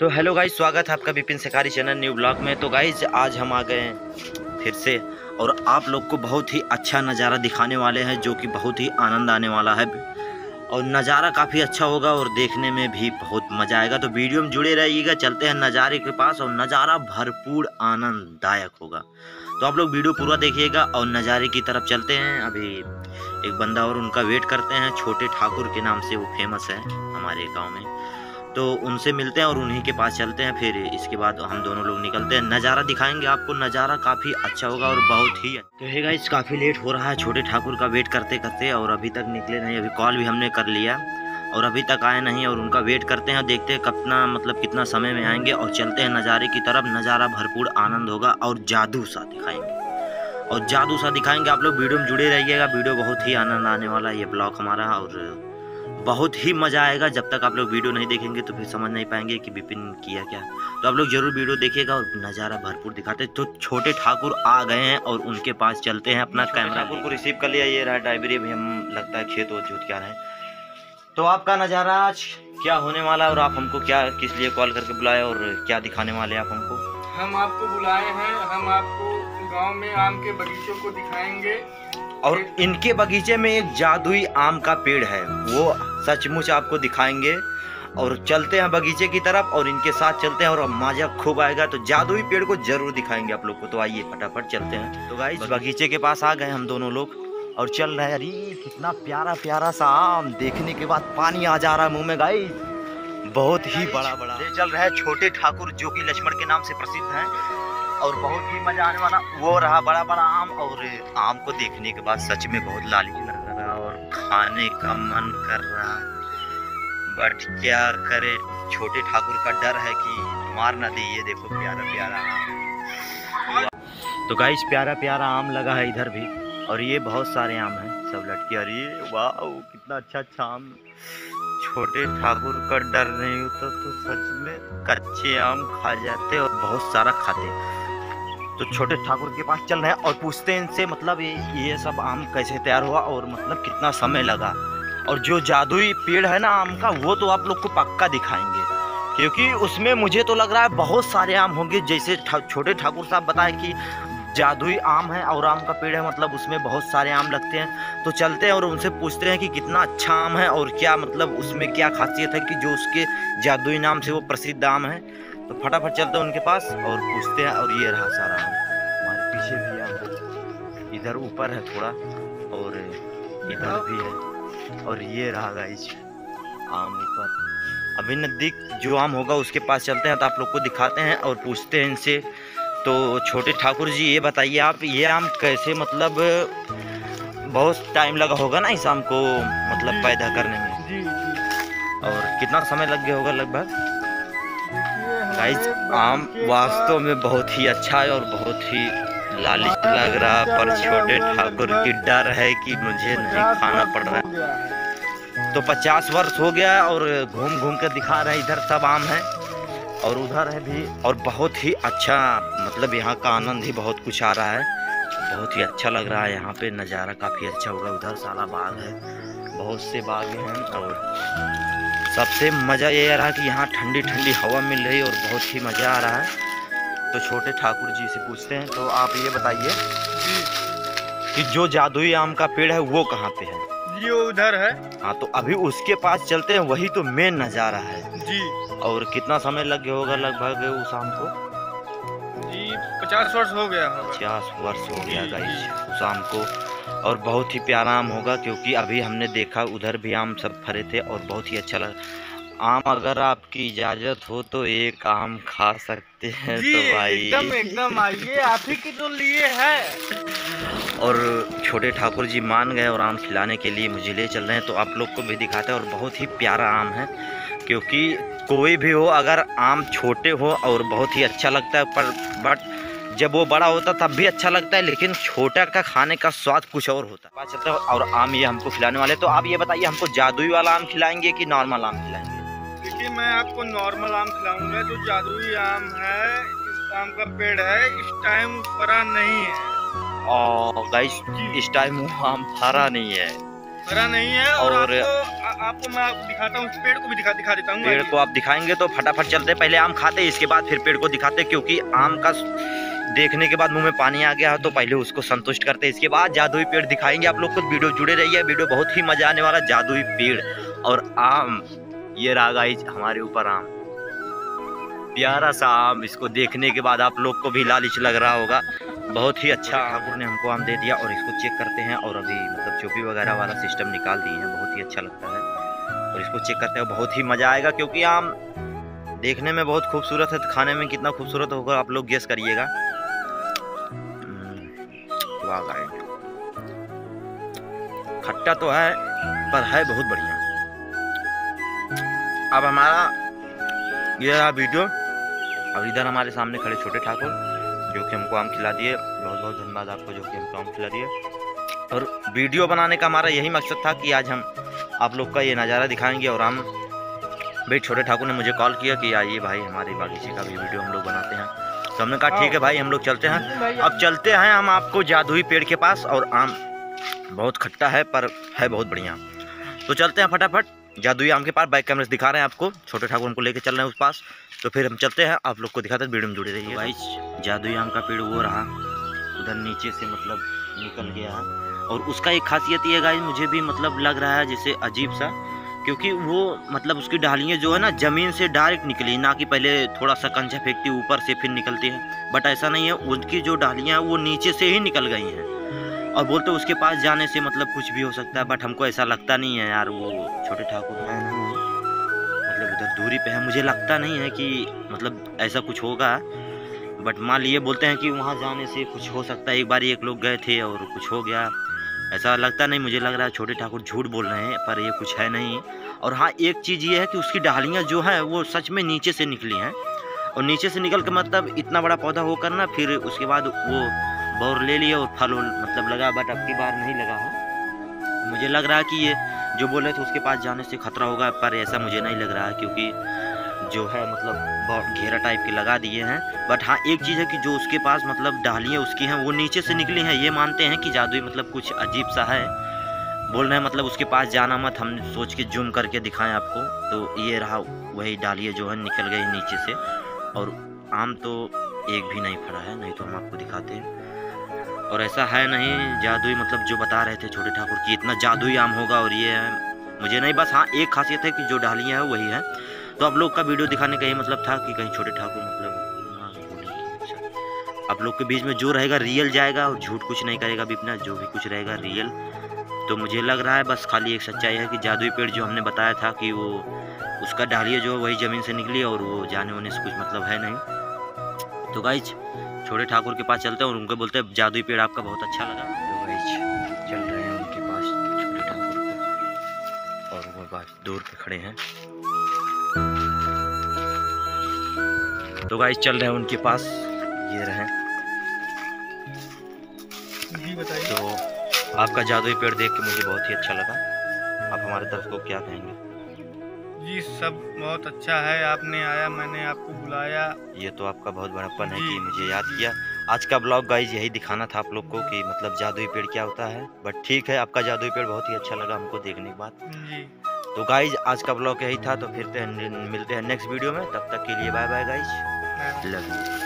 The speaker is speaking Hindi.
तो हेलो गाइज़ स्वागत है आपका विपिन शिकारी चैनल न्यू ब्लॉग में। तो गाइज़ आज हम आ गए हैं फिर से, और आप लोग को बहुत ही अच्छा नज़ारा दिखाने वाले हैं, जो कि बहुत ही आनंद आने वाला है। और नज़ारा काफ़ी अच्छा होगा, और देखने में भी बहुत मज़ा आएगा। तो वीडियो में जुड़े रहिएगा, चलते हैं नज़ारे के पास, और नज़ारा भरपूर आनंददायक होगा। तो आप लोग वीडियो पूरा देखिएगा, और नज़ारे की तरफ़ चलते हैं। अभी एक बंदा और उनका वेट करते हैं, छोटे ठाकुर के नाम से वो फ़ेमस है, हमारे गाँव में। तो उनसे मिलते हैं और उन्हीं के पास चलते हैं, फिर इसके बाद हम दोनों लोग निकलते हैं। नज़ारा दिखाएँगे आपको। नज़ारा काफ़ी अच्छा होगा और बहुत ही तो है गाइस काफ़ी लेट हो रहा है। छोटे ठाकुर का वेट करते करते और अभी तक निकले नहीं। अभी कॉल भी हमने कर लिया और अभी तक आए नहीं और उनका वेट करते हैं। देखते हैं कितना मतलब कितना समय में आएँगे और चलते हैं नज़ारे की तरफ़। नज़ारा भरपूर आनंद होगा और जादू सा दिखाएँगे। और जादू सा दिखाएँगे आप लोग। वीडियो में जुड़े रहिएगा। वीडियो बहुत ही आनंद आने वाला है। ये ब्लॉग हमारा और बहुत ही मज़ा आएगा। जब तक आप लोग वीडियो नहीं देखेंगे तो फिर समझ नहीं पाएँगे कि विपिन किया क्या। तो आप लोग ज़रूर वीडियो देखिएगा और नज़ारा भरपूर दिखाते तो छोटे ठाकुर आ गए हैं और उनके पास चलते हैं अपना कैमरा ठाकुर को रिसीव कर लिया ये रहा ड्राइवरी भी हम लगता है खेत और जोत क्या है। तो आपका नज़ारा आज क्या होने वाला है और आप हमको क्या किस लिए कॉल करके बुलाए और क्या दिखाने वाले हैं आप हमको? हम आपको बुलाए हैं हम आपको गाँव में आम के बगीचों को दिखाएँगे। और इनके बगीचे में एक जादुई आम का पेड़ है वो सचमुच आपको दिखाएँगे। और चलते हैं बगीचे की तरफ़ और इनके साथ चलते हैं और मज़ा खूब आएगा तो जादुई पेड़ को ज़रूर दिखाएँगे आप लोग को। तो आइए फटाफट चलते हैं। तो गाइस बगीचे के पास आ गए हम दोनों लोग और चल रहे हैं। अरे कितना प्यारा प्यारा सा आम देखने के बाद पानी आ जा रहा है मुँह में गाइस बहुत ही बड़ा बड़ा। ये चल रहा है छोटे ठाकुर जो कि लक्ष्मण के नाम से प्रसिद्ध हैं। और बहुत ही मज़ा आने वाला वो रहा बड़ा बड़ा आम। और आम को देखने के बाद सच में बहुत लाली खाने का मन कर रहा है। बट क्या करे? छोटे ठाकुर का डर है कि मार ना दे, ये देखो प्यारा प्यारा आम। तो गाइस प्यारा प्यारा आम लगा है इधर भी, और ये बहुत सारे आम हैं, सब लटके। अरे वाह कितना अच्छा अच्छा आम। छोटे ठाकुर का डर नहीं होता तो सच में कच्चे आम खा जाते और बहुत सारा खाते। तो छोटे ठाकुर के पास चल रहे हैं और पूछते हैं इनसे मतलब ये ये सब आम कैसे तैयार हुआ और मतलब कितना समय लगा। और जो जादुई पेड़ है ना आम का वो तो आप लोग को पक्का दिखाएँगे। क्योंकि उसमें मुझे तो लग रहा है बहुत सारे आम होंगे जैसे ठा, छोटे ठाकुर साहब बताए कि जादुई आम है और आम का पेड़ है मतलब उसमें बहुत सारे आम लगते हैं। तो चलते हैं और उनसे पूछते हैं कि कितना अच्छा आम है और क्या मतलब उसमें क्या खासियत है कि जो उसके जादुई नाम से वो प्रसिद्ध आम है। तो फटाफट चलते हैं उनके पास और पूछते हैं और ये रहा सारा आम हमारे पीछे भी आम इधर ऊपर है थोड़ा और इधर भी है। और ये रहा गाइज़ आम ऊपर। अभी नज़दीक जो आम होगा उसके पास चलते हैं तो आप लोग को दिखाते हैं और पूछते हैं इनसे। तो छोटे ठाकुर जी ये बताइए आप ये आम कैसे मतलब बहुत टाइम लगा होगा ना इस आम को मतलब पैदा करने में? और कितना समय लग गया होगा लगभग? गाइस आम वास्तव में बहुत ही अच्छा है और बहुत ही लालच लग रहा पर छोटे ठाकुर की डर है कि मुझे नहीं खाना पड़ रहा है। तो पचास वर्ष हो गया और घूम घूम कर दिखा रहे इधर सब आम है और उधर है भी, और बहुत ही अच्छा मतलब यहाँ का आनंद ही बहुत कुछ आ रहा है। बहुत ही अच्छा लग रहा है, यहाँ पे नज़ारा काफ़ी अच्छा होगा, उधर सारा बाग है, बहुत से बाग हैं और सबसे मज़ा ये आ रहा कि यहाँ ठंडी ठंडी हवा मिल रही और बहुत ही मज़ा आ रहा है। तो छोटे ठाकुर जी से पूछते हैं तो आप ये बताइए कि जो जादुई आम का पेड़ है वो कहाँ पे है? ये उधर है। हाँ तो अभी उसके पास चलते हैं वही तो मेन नज़ारा है। जी। और कितना समय लग गया होगा लगभग उस आम को? जी पचास वर्ष हो गया पचास वर्ष हो गया गाइस उस आम को और बहुत ही प्यारा आम होगा क्योंकि अभी हमने देखा उधर भी आम सब फरे थे और बहुत ही अच्छा लगा। आम अगर आपकी इजाज़त हो तो एक आम खा सकते हैं तो भाई। एकदम एकदम आइए आप ही के तो लिए है। और छोटे ठाकुर जी मान गए और आम खिलाने के लिए मुझे ले चल रहे हैं तो आप लोग को भी दिखाते हैं। और बहुत ही प्यारा आम है क्योंकि कोई भी हो अगर आम छोटे हो और बहुत ही अच्छा लगता है पर बट जब वो बड़ा होता तब भी अच्छा लगता है लेकिन छोटा का खाने का स्वाद कुछ और होता। है चलता है और आम ये हमको खिलाने वाले तो आप ये बताइए हमको जादुई वाला आम खिलाएँगे कि नॉर्मल आम खिलाएँगे? देखिए मैं आपको नॉर्मल आम खिलाऊँगा जो जादुई आम है इस आम का पेड़ है इस टाइम फरा नहीं है। और गाइस इस टाइम वो आम फरा नहीं है। हरा नहीं है और, और- आपको, आपको मैं आपको दिखाता हूँ पेड़ को भी दिखा दिखा देता हूँ पेड़ को आप दिखाएँगे तो फटाफट चलते पहले आम खाते इसके बाद फिर पेड़ को दिखाते क्योंकि आम का देखने के बाद मुँह में पानी आ गया तो पहले उसको संतुष्ट करते इसके बाद जादुई पेड़ दिखाएँगे। आप लोग को वीडियो जुड़े रहिए वीडियो बहुत ही मज़ा आने वाला जादुई पेड़ और आम। ये गाइस हमारे ऊपर आम। प्यारा सा आम इसको देखने के बाद आप लोग को भी लालच लग रहा होगा। बहुत ही अच्छा ठाकुर ने हमको आम दे दिया और इसको चेक करते हैं और अभी मतलब चोपी वगैरह वाला सिस्टम निकाल दिए हैं। बहुत ही अच्छा लगता है। और इसको चेक करते हैं बहुत ही मज़ा आएगा क्योंकि आम देखने में बहुत खूबसूरत है तो खाने में कितना खूबसूरत होगा आप लोग गेस करिएगा। हम्म, खट्टा तो है पर है बहुत बढ़िया। अब हमारा यह वीडियो अब इधर हमारे सामने खड़े छोटे ठाकुर। जो कि हमको आम खिला दिए। बहुत बहुत धन्यवाद आपको जो कि हमको आम खिला दिए। और वीडियो बनाने का हमारा यही मकसद था कि आज हम आप लोग का ये नज़ारा दिखाएँगे और हम, भाई छोटे ठाकुर ने मुझे कॉल किया कि आइए भाई हमारे बागीचे का भी वीडियो हम लोग बनाते हैं। तो हमने कहा, ठीक है भाई, हम लोग चलते हैं। अब चलते हैं हम आपको जादुई पेड़ के पास और आम बहुत खट्टा है पर है बहुत बढ़िया। तो चलते हैं फटाफट। जादुई आम के पास बाइक कैमरे दिखा रहे हैं आपको। छोटे ठाकुर हमको लेके चल रहे हैं उस पास। तो फिर हम चलते हैं। आप लोग को दिखाते हैं, वीडियो में जुड़े रहिए। भाई जादुई आम का पेड़ वो रहा। उधर नीचे से मतलब निकल गया। है और उसका एक खासियत ये गाइस मुझे भी मतलब लग रहा है जैसे अजीब सा, क्योंकि वो मतलब उसकी डालियाँ जो है ना, ज़मीन से डायरेक्ट निकली। ना कि पहले थोड़ा सा कंचा फेंकती, ऊपर से फिर निकलती है। बट ऐसा नहीं है, उनकी जो डालियाँ हैं, वो नीचे से ही निकल गई हैं। और बोलते उसके पास जाने से मतलब कुछ भी हो सकता है बट हमको ऐसा लगता नहीं है यार वो छोटे ठाकुर। हैं मतलब उधर दूरी पे है, मुझे लगता नहीं है कि मतलब ऐसा कुछ होगा बट मान लिए बोलते हैं कि वहाँ जाने से कुछ हो सकता है, एक बार एक लोग गए थे और कुछ हो गया। ऐसा लगता नहीं, मुझे लग रहा है छोटे ठाकुर झूठ बोल रहे हैं, पर ये कुछ है नहीं। और हाँ एक चीज़ ये है कि उसकी डालियाँ जो हैं, वो सच में नीचे से निकली हैं। और नीचे से निकल के मतलब इतना बड़ा पौधा होकर ना, फिर उसके बाद वो बौर ले लिया और फल मतलब लगा बट अब की बार नहीं लगा, है। मुझे लग रहा है कि ये जो बोले थे उसके पास जाने से खतरा होगा, पर ऐसा मुझे नहीं लग रहा है क्योंकि जो है मतलब बहुत घेरा टाइप के लगा दिए हैं। बट हाँ एक चीज़ है कि जो उसके पास मतलब डालियाँ उसकी हैं, वो नीचे से निकली हैं। ये मानते हैं कि जादुई मतलब कुछ अजीब सा है। बोल रहे हैं मतलब उसके पास जाना मत, हम सोच के जूम करके दिखाएँ आपको। तो ये रहा, वही डालियाँ जो है, निकल गई नीचे से। और आम तो एक भी नहीं फड़ा है, नहीं तो हम आपको दिखाते हैं। और ऐसा है नहीं जादुई मतलब जो बता रहे थे छोटे ठाकुर कि इतना जादुई आम होगा और ये है। मुझे नहीं बस हाँ एक खासियत है कि जो डालियाँ हैं वही है। तो आप लोग का वीडियो दिखाने का ये मतलब था कि कहीं छोटे ठाकुर मतलब हाँ, अच्छा। आप लोग के बीच में जो रहेगा रियल जाएगा और झूठ कुछ नहीं करेगा भी बिपना जो भी कुछ रहेगा रियल। तो मुझे लग रहा है बस खाली एक सच्चाई है कि जादुई पेड़ जो हमने बताया था कि वो उसका डालिया जो है वही ज़मीन से निकली और वो जाने होने से कुछ मतलब है नहीं। तो गाइज़ छोटे ठाकुर के पास चलते हैं और उनको बोलते हैं जादुई पेड़ आपका बहुत अच्छा लगा। तो चल रहे हैं उनके पास छोटे ठाकुर को। और वो बस दूर पे खड़े हैं। तो गाइज़ चल रहे हैं उनके पास। ये रहे। तो आपका जादुई पेड़ देख के मुझे बहुत ही अच्छा लगा। आप हमारे तरफ़ को क्या कहेंगे? जी सब बहुत अच्छा है। आपने आया मैंने आपको बुलाया। ये तो आपका बहुत बड़ापन है कि मुझे याद किया। आज का ब्लॉग गाइज़ यही दिखाना था आप लोग को कि मतलब जादुई पेड़ क्या होता है। बट ठीक है आपका जादुई पेड़ बहुत ही अच्छा लगा हमको देखने के बाद। जी। तो गाइज़ आज का ब्लॉग यही था। तो फिर मिलते हैं नेक्स्ट वीडियो में। तब तक के लिए bye bye guys love you